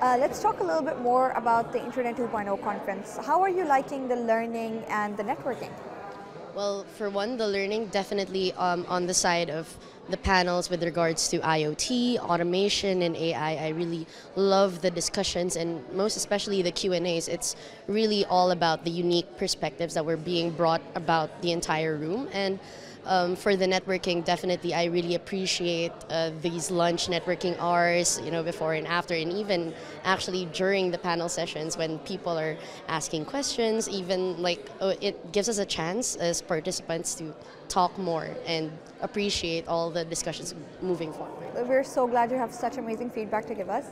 Uh, let's talk a little bit more about the Internet 2.0 conference. How are you liking the learning and the networking? Well, for one, the learning definitely um, on the side of the panels with regards to IoT, automation, and AI. I really love the discussions and most especially the Q and A's. It's really all about the unique perspectives that were being brought about the entire room and. Um, for the networking, definitely, I really appreciate uh, these lunch networking hours, you know, before and after, and even actually during the panel sessions when people are asking questions, even like uh, it gives us a chance as participants to talk more and appreciate all the discussions moving forward. We're so glad you have such amazing feedback to give us.